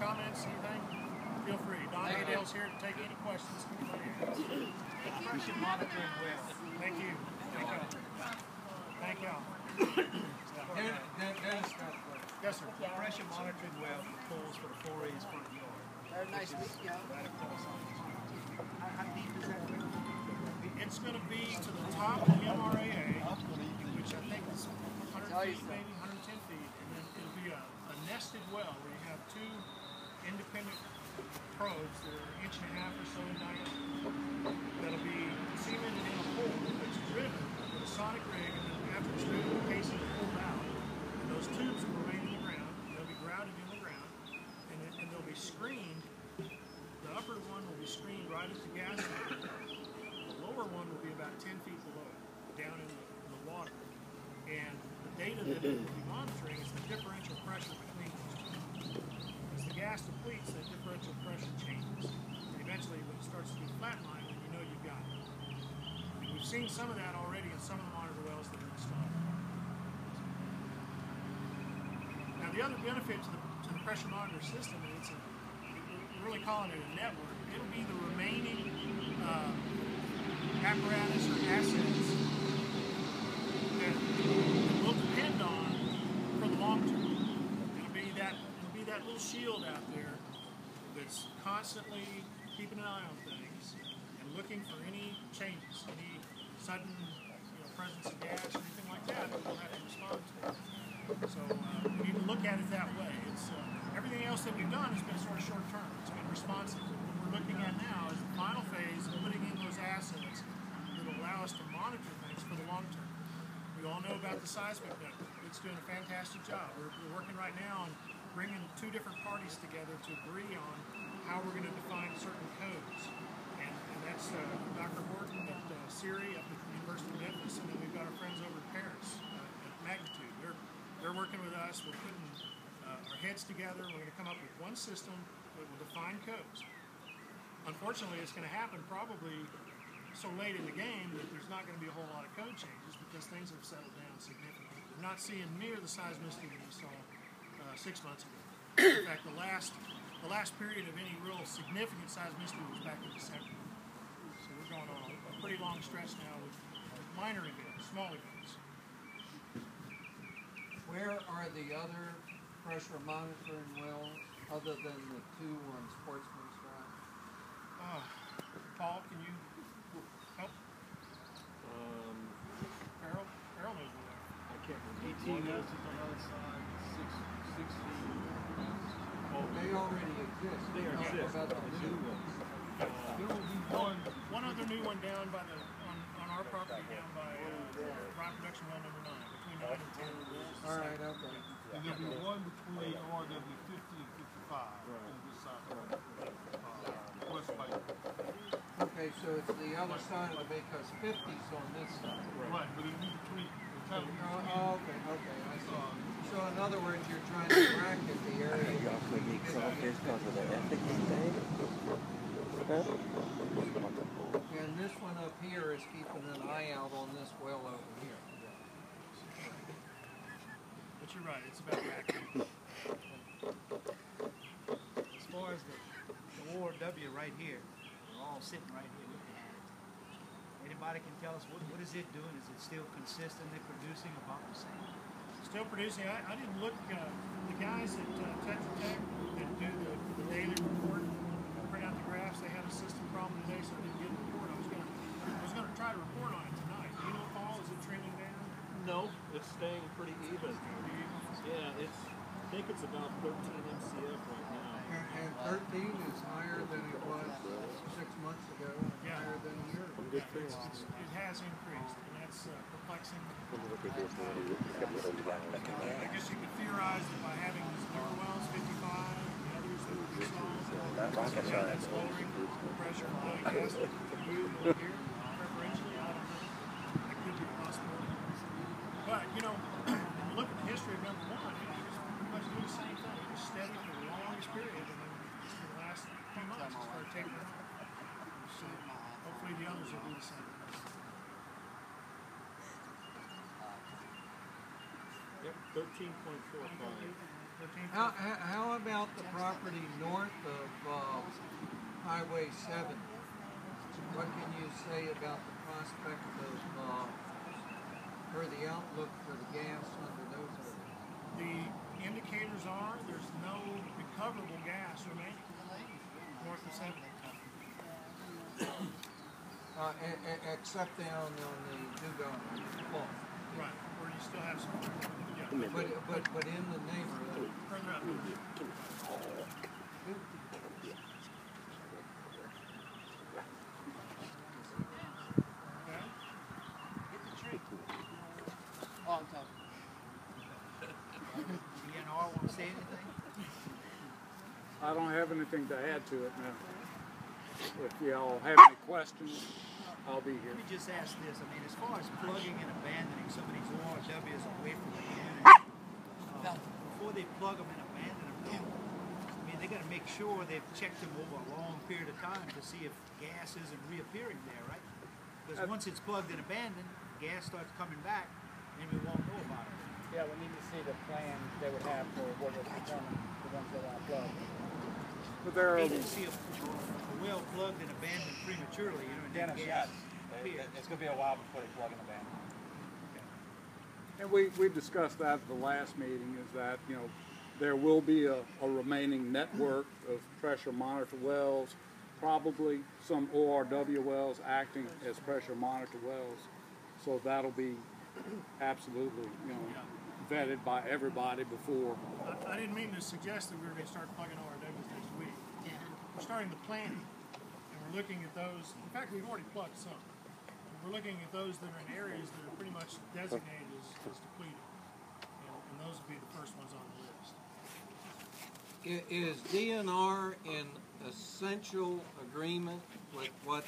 comments, anything, feel free. Don Adale's here to take any questions anybody has. Pressure monitoring well. Thank you. Thank you. Thank y'all. Den- Den- Dennis got a question. Yes, sir. Pressure monitoring well for pools for the four A's front yard. Very nice meeting you. Right across on the street. How, how deep is that well? It's going to be to the top of the MRAA, which I think is 100 feet, maybe 110 feet, and then it'll be a, a nested well where you have two independent probes that are inch and a half or so in diameter. That'll be cemented in a hole that's driven with a sonic rig, and then after it's driven, the casing pulled out, and those tubes will remain in the ground. They'll be grouted in the ground, and, and they'll be screened. The upper one will be screened right at the gas line. The lower one will be about 10 feet below, down in the, in the water. And the data that it will be monitoring is the differential pressure between those two. As the gas depletes, that differential pressure changes. And eventually, when it starts to be flatline, then you know you've got it. And we've seen some of that already in some of the monitor wells that are installed. Now, the other benefit to the, to the pressure monitor system is it's a, we're really calling it a network. It'll be the remaining uh, apparatus or assets that we'll depend on for the long term. It'll be that that little shield out there that's constantly keeping an eye on things and looking for any changes, any sudden you know, presence of gas or anything like that that we'll have to respond to. So uh, we need to look at it that way. It's uh, everything else that we've done has been sort of short term. It's been responsive. What we're looking at now is the final phase of putting in those assets that allow us to monitor things for the long term. We all know about the seismic network. It's doing a fantastic job. We're, we're working right now on bringing two different parties together to agree on how we're going to define certain codes. And, and that's uh, Dr. Horton at uh, CERI at the University of Memphis, and then we've got our friends over at Paris uh, at Magnitude. They're, they're working with us. We're putting uh, our heads together. We're going to come up with one system that will define codes. Unfortunately, it's going to happen probably so late in the game that there's not going to be a whole lot of code changes because things have settled down significantly. We're not seeing near the seismicity that we saw six months ago. In fact, the last the last period of any real significant seismicity was back in December. So we're going on a pretty long stretch now with minor events, small events. Where are the other pressure monitoring wells other than the two on Sportsman's Drive? Uh, Paul, can you help? Um, Harold? Harold knows 18 nurses on the other side, six, 16. Oh, they already exist. They are oh, exist. About the new ones. Uh, there will be one, one other new one down by the, on, on our property down by, uh, Rock Production Well Number Nine, between nine and ten. All right, okay. And there'll be one between RW fifty and fifty-five on this side of, uh, Okay, so it's the other side of it because fifties on this side. Right, but it'll be between Oh, oh, okay, okay, I see. uh, So in other words, you're trying to bracket the area. Jag får mix av this because of the ethics thing. Huh? And this one up here is keeping an eye out on this well over here. But you're right, it's about racking. As far as the, the ORW right here, we're all sitting right here looking at it. Anybody can tell us what, what is it doing? Is it still consistently producing about the same? Still producing. I, I didn't look. Uh, the guys at uh, Tetra Tech that do the, the daily report, print out the graphs. They had a system problem today, so I didn't get a report. I was gonna, I was gonna try to report on it tonight. Do you know, Paul? Is it trending down? no, it's staying pretty even. Yeah, it's. I think it's about 13 MCF right now. And, and 13 is higher than it was six months ago, and Yeah. higher than a year ago. Yeah, it's, it's, it has increased, and that's uh, perplexing. I guess you could theorize that by having these lower wells, 55, and others that would be installed, rocket yeah, that's lowering the pressure on the gas to you over here, preferentially, I don't know. That could be a possibility. But, you know, when you look at the history of number one, it was pretty much doing the same thing. It was steady for the longest period, and then just for the last few months, it started tapering off. So hopefully the others will do the same. Yep, 13.45. How, how how about the property north of, uh, Highway seven? What can you say about the prospect of, uh, or the outlook for the gas under those areas? The indicators are there's no recoverable gas remaining north of seven. Uh, except down on the Dugong Fault. Right, where you still have some. Yeah, But, but, but in the neighborhood, further up. Okay. DNR want to say anything? I don't have anything to add to it now. If y'all have any questions, I'll be here. Let me just ask this, I mean, as far as plugging and abandoning some of these ORWs away from the community, uh, before they plug them and abandon them, I mean, they gotta make sure they've checked them over a long period of time to see if gas isn't reappearing there, right? Because Uh, once it's plugged and abandoned, gas starts coming back, and we won't know about it. Yeah, we need to see the plan they would have for what was determined, the ones that are plugged. But there are, You um, can see a, a well plugged and abandoned prematurely, you know, and then Dennis, gas yes. appears. It's gonna be a while before they plug in the band. and we, we discussed that at the last meeting, is that, you know, there will be a, a remaining network of pressure monitor wells, probably some ORW wells acting as pressure monitor wells. So that'll be absolutely, you know, vetted by everybody before I, I didn't mean to suggest that we were gonna start plugging ORWs next week. We're starting the planning, and we're looking at those, in fact, we've already plugged some. We're looking at those that are in areas that are pretty much designated as, as depleted. And, and those will be the first ones on the list. I- Is DNR in essential agreement with what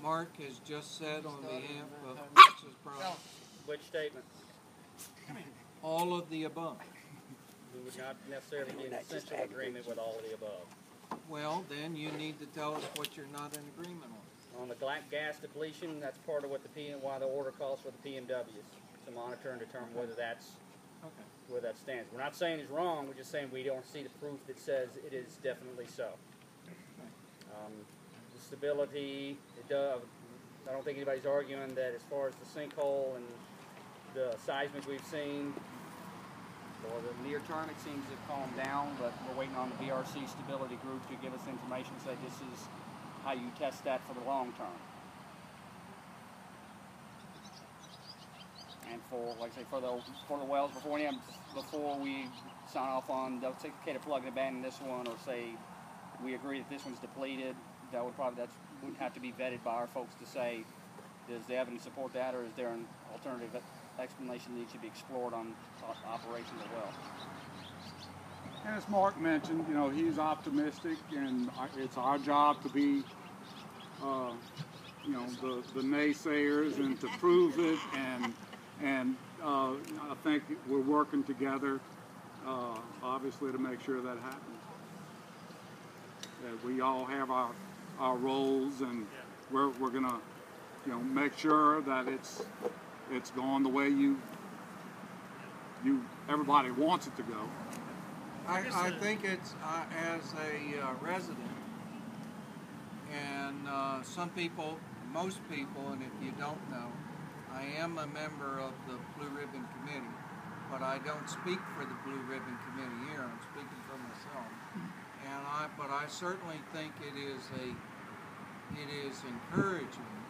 Mark has just said on behalf of Texas Brine? Which statement? All of the above. We would not necessarily be in essential agreement with all of the above. Well, then you need to tell us what you're not in agreement on. On the gas depletion, that's part of what the P, why the order calls for the PMWs, to monitor and determine whether that's, Okay. where that stands. We're not saying it's wrong, we're just saying we don't see the proof that says it is definitely so. Um, the stability, it does, I don't think anybody's arguing that as far as the sinkhole and the seismic we've seen, for the near term, it seems to have calmed down, but we're waiting on the BRC stability group to give us information, say this is how you test that for the long term. And for, like I say, for the, for the wells, before any, before we sign off on, they'll say, okay, to plug and abandon this one, or say, we agree that this one's depleted, that would probably, that's, would have to be vetted by our folks to say, does the evidence support that, or is there an alternative explanation needs to be explored on operations as well? And as Mark mentioned, you know, he's optimistic, and it's our job to be, uh, you know, the, the naysayers and to prove it, and and uh, I think we're working together, uh, obviously, to make sure that happens. That we all have our our roles, and we're we're gonna, you know, make sure that it's it's gone the way you you everybody wants it to go. I, I think it's, uh, as a uh, resident, and uh, some people, most people, and if you don't know, I am a member of the Blue Ribbon Committee, but I don't speak for the Blue Ribbon Committee here, I'm speaking for myself. And I, but I certainly think it is a, it is encouraging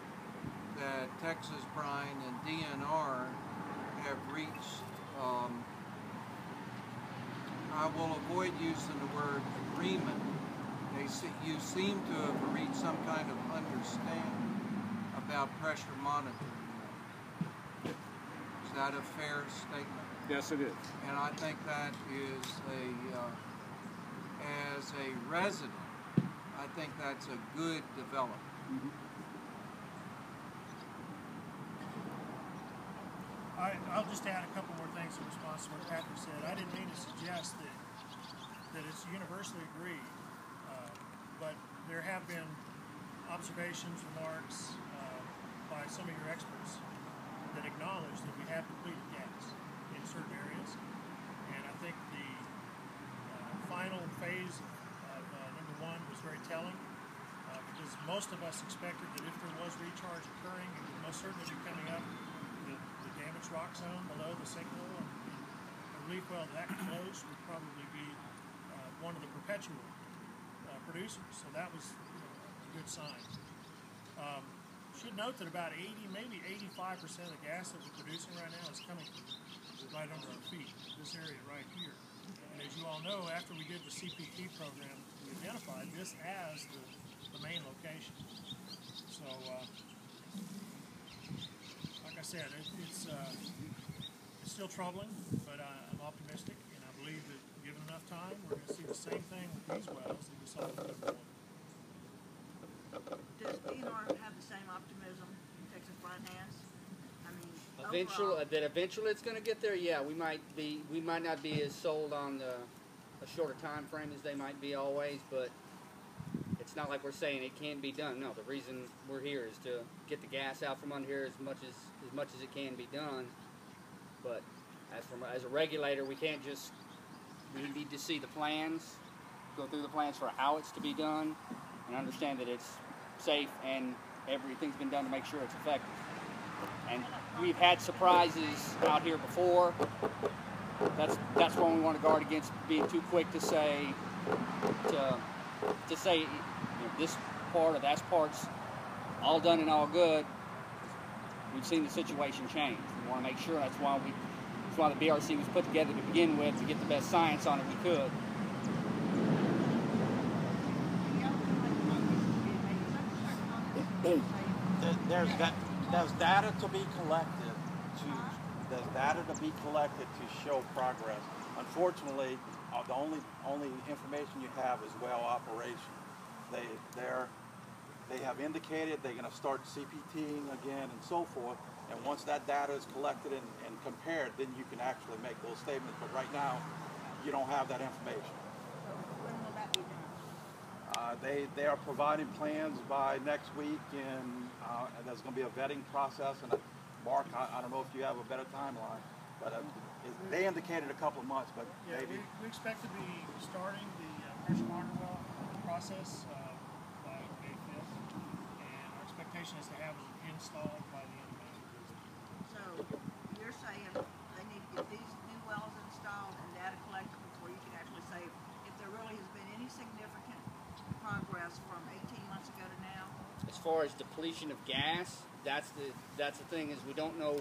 that Texas Brine and DNR have reached, um, I will avoid using the word agreement. They se- you seem to have reached some kind of understanding about pressure monitoring. Is that a fair statement? Yes, it is. And I think that is a, uh, as a resident, I think that's a good development. I, I'll just add a couple more things in response to what Patrick said. I didn't mean to suggest that, that it's universally agreed, uh, but there have been observations, remarks, uh, by some of your experts that acknowledge that we have depleted gas in certain areas. And I think the uh, final phase of uh, number one was very telling uh, because most of us expected that if there was recharge occurring, it would most certainly be coming up the rock zone below the sinkhole. And, a relief well that close would probably be uh, one of the perpetual uh, producers. So that was a good sign. Um, should note that about 80, maybe 85% of the gas that we're producing right now is coming from right under our feet, this area right here. And as you all know, after we did the CPT program, we identified this as the, the main location. So, uh, said, it, it's, uh, it's still troubling, but I, I'm optimistic, and I believe that given enough time, we're going to see the same thing with these wells that we saw with number one. Does DNR have the same optimism in Texas Finance? I mean, Eventually, overall, that eventually it's going to get there. Yeah, we might be, we might not be as sold on the a shorter time frame as they might be always, but it's not like we're saying it can't be done. No, the reason we're here is to get the gas out from under here as much as as much as it can be done. But as from as a regulator, we can't just we need to see the plans, go through the plans for how it's to be done, and understand that it's safe and everything's been done to make sure it's effective. And we've had surprises out here before. That's that's one we want to guard against being too quick to say to to say you know, this part or that part's all done and all good. We've seen the situation change. We want to make sure that's why we that's why the BRC was put together to begin with to get the best science on it we could. that There's got, there's data to be collected to, there's data to be collected to show progress. Unfortunately, uh, the only, only information you have is well operation. They, they're, they have indicated they're gonna start CPTing again and so forth. And once that data is collected and, and compared, then you can actually make those statements. But right now, you don't have that information. when will that be done? Uh, they, they are providing plans by next week and, uh, and there's gonna be a vetting process and, uh, Mark, I, I don't know if you have a better timeline, but, uh, they indicated a couple of months, but Yeah, we, maybe, we expect to be starting the uh, pressure monitor well process uh, by May 5th, and our expectation is to have it installed by the end of May. So you're saying they need to get these new wells installed and data collected before you can actually say if there really has been any significant progress from eighteen months ago to now? As far as depletion of gas, that's the that's the thing is we don't know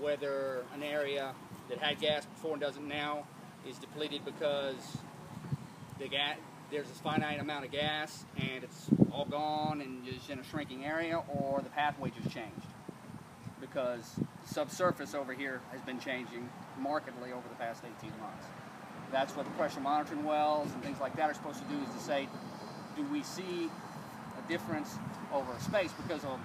whether an area that had gas before and doesn't now is depleted because the gas there's this finite amount of gas and it's all gone and is in a shrinking area, or the pathway just changed because the subsurface over here has been changing markedly over the past 18 months. That's what the pressure monitoring wells and things like that are supposed to do is to say, do we see a difference over space because of